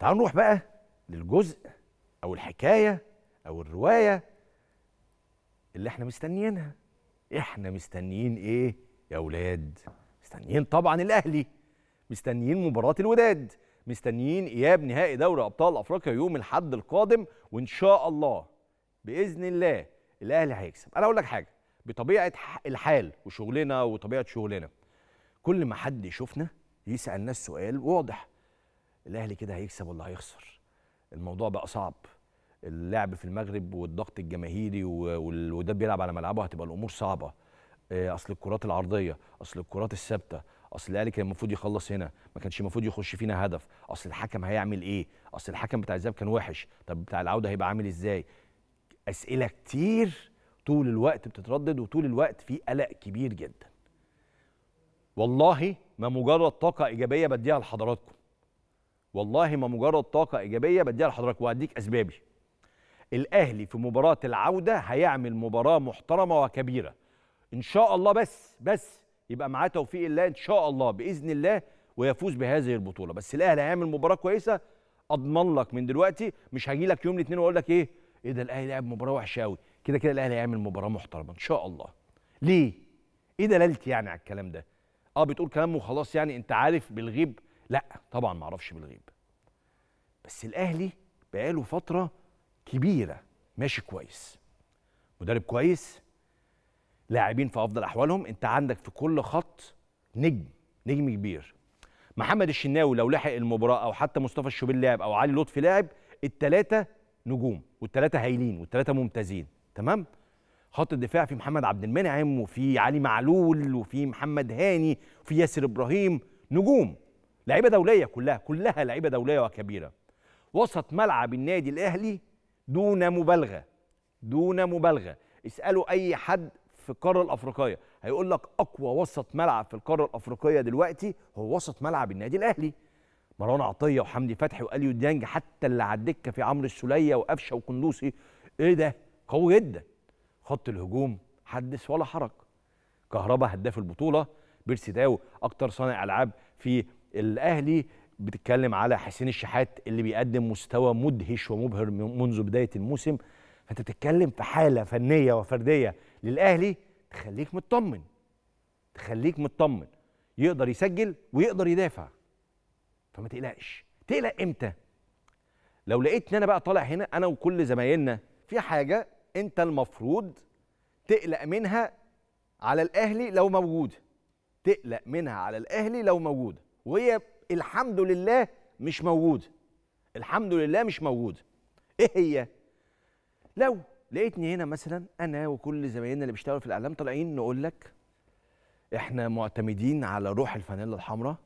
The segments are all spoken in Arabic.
تعالوا نروح بقى للجزء أو الحكاية أو الرواية اللي إحنا مستنيينها. إحنا مستنيين إيه يا أولاد مستنيين طبعا الأهلي. مستنيين مباراة الوداد. مستنيين إياب نهائي دوري أبطال أفريقيا يوم الأحد القادم وإن شاء الله بإذن الله الأهلي هيكسب. أنا أقول لك حاجة. بطبيعة الحال وشغلنا وطبيعة شغلنا كل ما حد يشوفنا يسأل ناس سؤال واضح. الأهلي كده هيكسب ولا هيخسر. الموضوع بقى صعب. اللعب في المغرب والضغط الجماهيري وده بيلعب على ملعبه هتبقى الأمور صعبة. أصل الكرات العرضية أصل الكرات الثابتة أصل الأهلي كان المفروض يخلص هنا ما كانش المفروض يخش فينا هدف. أصل الحكم هيعمل إيه؟ أصل الحكم بتاع الذهاب كان وحش. طب بتاع العودة هيبقى عامل إزاي؟ أسئلة كتير طول الوقت بتتردد وطول الوقت في قلق كبير جدا. والله ما مجرد طاقة إيجابية بديها لحضراتكم. والله ما مجرد طاقة إيجابية بديها لحضراتكم وهديك أسبابي. الأهلي في مباراة العودة هيعمل مباراة محترمة وكبيرة. إن شاء الله بس بس يبقى معاه توفيق الله إن شاء الله بإذن الله ويفوز بهذه البطولة. بس الأهلي هيعمل مباراة كويسة؟ أضمن لك من دلوقتي. مش هاجي لك يوم الاثنين وأقول لك إيه؟ إيه ده الأهلي لعب مباراة وحشة قوي كده كده الأهلي هيعمل مباراة محترمة إن شاء الله. ليه؟ إيه دلالتي يعني على الكلام ده؟ آه بتقول كلام وخلاص يعني أنت عارف بالغيب لا طبعا ما أعرفش بالغيب. بس الاهلي بقاله فترة كبيرة ماشي كويس. مدرب كويس لاعبين في أفضل أحوالهم. أنت عندك في كل خط نجم نجم كبير. محمد الشناوي لو لحق المباراة أو حتى مصطفى الشوبير لاعب أو علي لطفي لاعب الثلاثه نجوم والثلاثه هايلين والثلاثه ممتازين. تمام؟ خط الدفاع في محمد عبد المنعم وفي علي معلول وفي محمد هاني وفي ياسر إبراهيم نجوم. لعيبة دولية كلها كلها لعيبة دولية وكبيرة. وسط ملعب النادي الأهلي دون مبالغة دون مبالغة. اسألوا أي حد في القارة الأفريقية. هيقول لك أقوى وسط ملعب في القارة الأفريقية دلوقتي هو وسط ملعب النادي الأهلي. مروان عطية وحمدي فتحي وأليو ديانج حتى اللي على الدكة في عمرو السولية وقفشة وقندوسي إيه ده؟ قوي جدا. خط الهجوم حدث ولا حرج. كهربا هداف البطولة. بيرسي تاو أكتر صانع ألعاب في الاهلي بتتكلم على حسين الشحات اللي بيقدم مستوى مدهش ومبهر منذ بداية الموسم. فانت بتتكلم في حالة فنية وفردية للأهلي تخليك مطمن تخليك مطمن يقدر يسجل ويقدر يدافع. فما تقلقش. تقلق إمتى؟ لو لقيت إن أنا بقى طالع هنا أنا وكل زمايلنا في حاجة أنت المفروض تقلق منها على الأهلي لو موجوده تقلق منها على الأهلي لو موجوده وهي الحمد لله مش موجوده الحمد لله مش موجوده إيه هي؟ لو لقيتني هنا مثلا أنا وكل زمايلنا اللي بيشتغلوا في الإعلام طالعين نقول لك إحنا معتمدين على روح الفانيلا الحمراء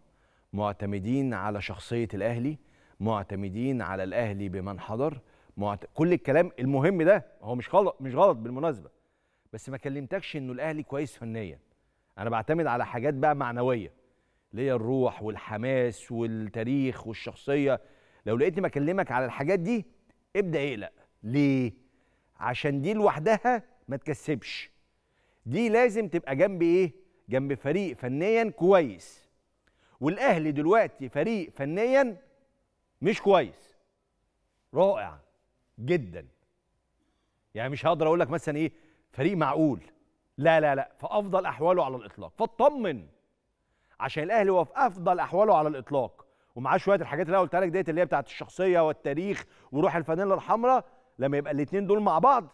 معتمدين على شخصية الأهلي معتمدين على الأهلي بمن حضر معت... كل الكلام المهم ده هو مش غلط مش غلط بالمناسبة. بس ما كلمتكش إنه الأهلي كويس فنيا. أنا بعتمد على حاجات بقى معنوية. اللي هي الروح والحماس والتاريخ والشخصية. لو لقيتني بكلمك على الحاجات دي ابدأ اقلق. ليه؟ عشان دي لوحدها ما تكسبش. دي لازم تبقى جنب إيه؟ جنب فريق فنيا كويس. والأهلي دلوقتي فريق فنيا مش كويس. رائع جدا. يعني مش هقدر أقول لك مثلا إيه؟ فريق معقول. لا لا لا. في افضل أحواله على الإطلاق. فاطمن. عشان الأهلي هو في أفضل أحواله على الإطلاق. ومعاه شوية الحاجات اللي أنا قلتها لك ديت اللي هي بتاعت الشخصية والتاريخ وروح الفانيلا الحمراء لما يبقى الاثنين دول مع بعض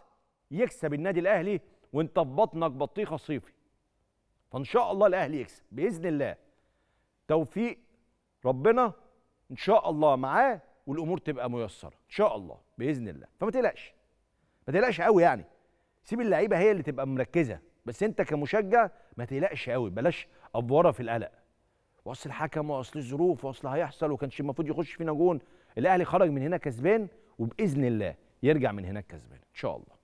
يكسب النادي الأهلي وانت في بطنك بطيخة صيفي. فإن شاء الله الأهلي يكسب بإذن الله. توفيق ربنا إن شاء الله معاه والأمور تبقى ميسرة إن شاء الله بإذن الله. فما تقلقش ما تقلقش قوي يعني. سيب اللعيبة هي اللي تبقى مركزة بس أنت كمشجع ما تقلقش قوي بلاش أفورة في القلق. واصل الحكم واصل الظروف واصل هيحصل وكانش المفروض يخش فينا جون. الأهلي خرج من هنا كسبان وبإذن الله يرجع من هناك كسبان. إن شاء الله.